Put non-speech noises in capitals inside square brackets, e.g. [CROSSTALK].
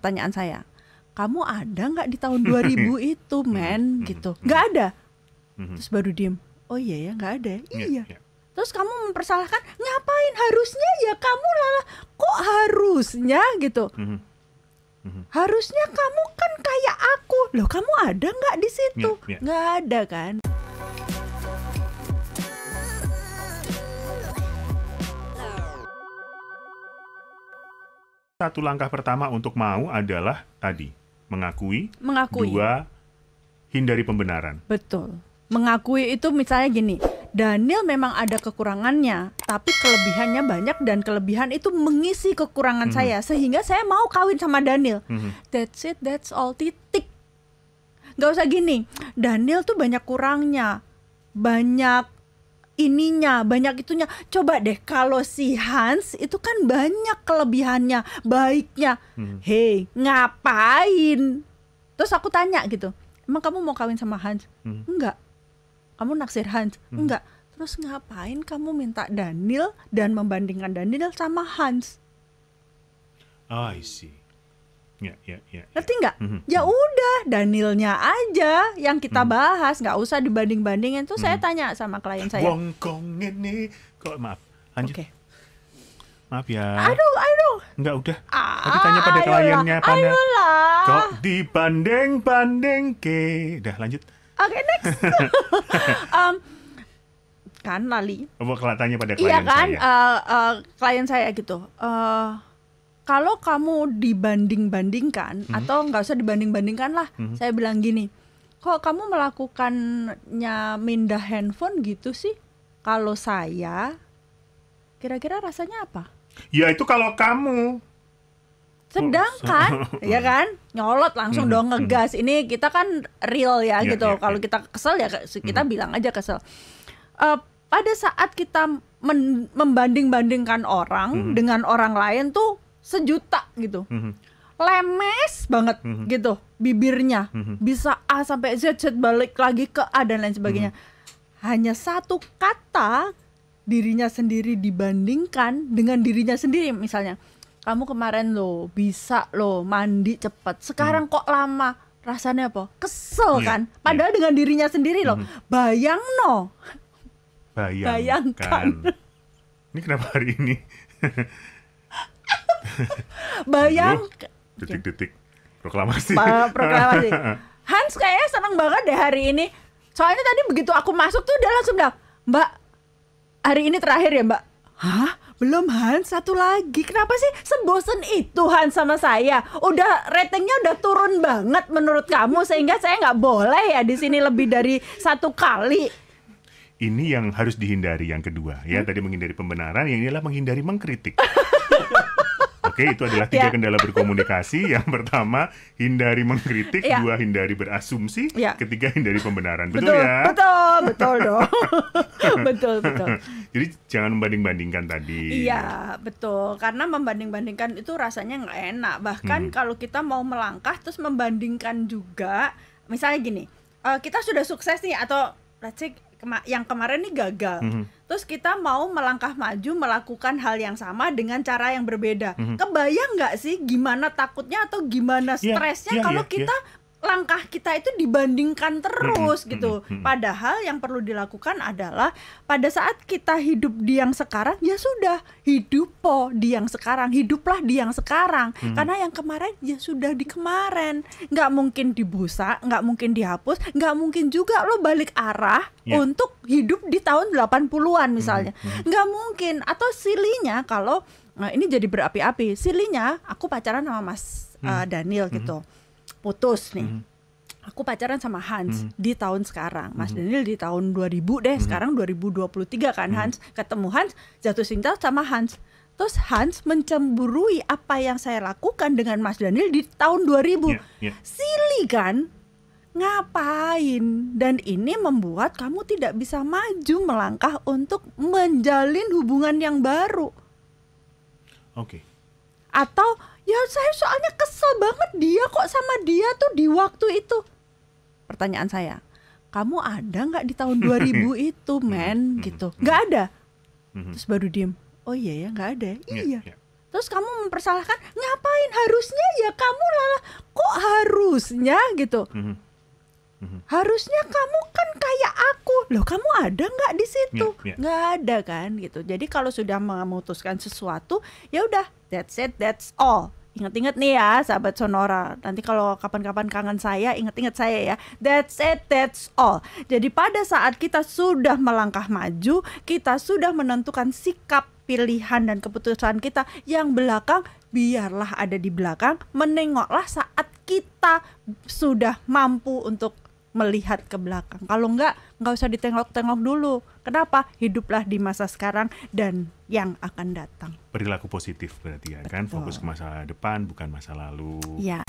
Pertanyaan saya, kamu ada nggak di tahun [LAUGHS] 2000 itu, men? gitu. Nggak ada. Terus baru diem. Oh iya ya, nggak ada. ya? Iya, Iya. iya. Terus kamu mempersalahkan, ngapain harusnya ya kamu lalah kok harusnya gitu. Harusnya kamu kan kayak aku. Loh, kamu ada nggak di situ? Iya. Nggak ada kan? Satu langkah pertama untuk mau adalah tadi mengakui, Mengakui. dua hindari pembenaran. Betul. Mengakui itu misalnya gini, Daniel memang ada kekurangannya, tapi kelebihannya banyak dan kelebihan itu mengisi kekurangan Mhm. saya sehingga saya mau kawin sama Daniel. Mhm. That's it, that's all titik. Gak usah gini, Daniel tuh banyak kurangnya, banyak ininya, banyak itunya. Coba deh kalau si Hans itu kan banyak kelebihannya, baiknya. Mhm. Hei, ngapain? Terus aku tanya gitu, emang kamu mau kawin sama Hans? Mhm. Enggak. Kamu naksir Hans? Hmm. Enggak. Terus ngapain kamu minta Daniel dan membandingkan Daniel sama Hans? Oh, I see. Ya, ya, ya. ya. Ngerti nggak? Mhm. Ya udah, Danielnya aja yang kita Hmm. bahas, nggak usah dibanding-bandingin. Tuh saya tanya sama klien saya. Wongkong ini kok maaf. Lanjut. Oke. Maaf ya. Aduh, aduh. Enggak udah. Ah, Tadi tanya pada ayolah, kliennya pada Ayolah. kok dibanding-banding ke. Dah lanjut. Oke, next. [LAUGHS] Em, kan Lali. Kalau tanya pada klien Iya kan, saya. eh, eh, klien saya gitu. eh kalau kamu dibanding-bandingkan Mhm. atau nggak usah dibanding-bandingkan lah, Mhm. saya bilang gini, kok kamu melakukannya mindah handphone gitu sih? Kalau saya, kira-kira rasanya apa? Ya itu kalau kamu. Sedangkan, [LAUGHS] ya kan, nyolot langsung Mhm, dong mhm. ngegas. Ini kita kan real ya Iya, gitu. iya, Kalau iya. kita kesel ya kita Mhm. bilang aja kesel. Eh, pada saat kita membanding-bandingkan orang Mhm. dengan orang lain tuh sejuta gitu, Mhm. lemes banget Mhm. gitu bibirnya, Mhm. bisa A sampai Z, Z balik lagi ke A dan lain sebagainya. Mhm. Hanya satu kata dirinya sendiri dibandingkan dengan dirinya sendiri misalnya kamu kemarin lo bisa lo mandi cepet sekarang kok lama rasanya apa kesel Hmm. Iya, kan padahal dengan dirinya sendiri lo Mhm. bayang no Bayangkan. Bayangkan. Ini kenapa hari ini [LAUGHS] bayang detik-detik proklamasi. Proklamasi [LAUGHS] Hans kayaknya seneng banget deh hari ini soalnya tadi begitu aku masuk tuh dia langsung bilang mbak hari ini terakhir ya mbak Hah? Belum Hans, satu lagi. Kenapa sih sebosen itu Hans sama saya? Udah ratingnya udah turun banget menurut kamu sehingga saya nggak boleh ya di sini lebih dari satu kali. Ini yang harus dihindari yang kedua Hmm? ya tadi menghindari pembenaran yang inilah menghindari mengkritik. [LAUGHS] Oke, itu adalah tiga Ya. kendala berkomunikasi. Yang pertama, hindari mengkritik, Ya. dua hindari berasumsi, Ya. ketiga hindari pembenaran. Betul, Betul, ya? betul, betul dong. [LAUGHS] betul, betul. Jadi jangan membanding-bandingkan tadi. Iya, betul. Karena membanding-bandingkan itu rasanya nggak enak. Bahkan Hmm. kalau kita mau melangkah terus membandingkan juga, misalnya gini, eh, kita sudah sukses nih atau let's say kema- yang kemarin nih gagal. Mhm. Terus kita mau melangkah maju melakukan hal yang sama dengan cara yang berbeda. Mhm. Kebayang nggak sih gimana takutnya atau gimana Iya, stresnya iya, kalau iya, kita langkah kita itu dibandingkan terus gitu. Padahal yang perlu dilakukan adalah pada saat kita hidup di yang sekarang ya sudah hidup po di yang sekarang, hiduplah di yang sekarang. Karena yang kemarin ya sudah di kemarin. nggak mungkin dibusa, nggak mungkin dihapus, nggak mungkin juga lo balik arah Ya. untuk hidup di tahun 80-an misalnya. Nggak mungkin atau silinya kalau nah ini jadi berapi-api. Silinya aku pacaran sama Mas uh, Daniel gitu. Putus nih. Mhm. Aku pacaran sama Hans Mhm. di tahun sekarang. Mas Mhm. Daniel di tahun 2000 deh. Mhm. Sekarang 2023 kan Mhm. Hans. Ketemu Hans, jatuh cinta sama Hans. Terus Hans mencemburui apa yang saya lakukan dengan Mas Daniel di tahun 2000. Iya, iya. Silly kan? Ngapain? Dan ini membuat kamu tidak bisa maju melangkah untuk menjalin hubungan yang baru. Oke. Atau ya saya soalnya kesel banget dia kok sama dia tuh di waktu itu. Pertanyaan saya, kamu ada nggak di tahun 2000 [LAUGHS] itu, men? Hmm, Gitu. hmm, Nggak ada. Terus baru diem. Oh iya ya, nggak ada. Iya, Iya. iya. Terus kamu mempersalahkan, ngapain harusnya ya kamu harusnya gitu. Harusnya kamu. Loh, kamu ada nggak di situ? Iya, iya. Nggak ada kan gitu. Jadi kalau sudah memutuskan sesuatu, ya udah, that's it, that's all. Ingat-ingat nih ya, sahabat Sonora. Nanti kalau kapan-kapan kangen saya, ingat-ingat saya ya. That's it, that's all. Jadi pada saat kita sudah melangkah maju, kita sudah menentukan sikap, pilihan dan keputusan kita yang belakang biarlah ada di belakang, menengoklah saat kita sudah mampu untuk melihat ke belakang. Kalau enggak, enggak usah ditengok-tengok dulu. Kenapa? Hiduplah di masa sekarang dan yang akan datang. Perilaku positif berarti ya kan, fokus ke masa depan bukan masa lalu. Ya.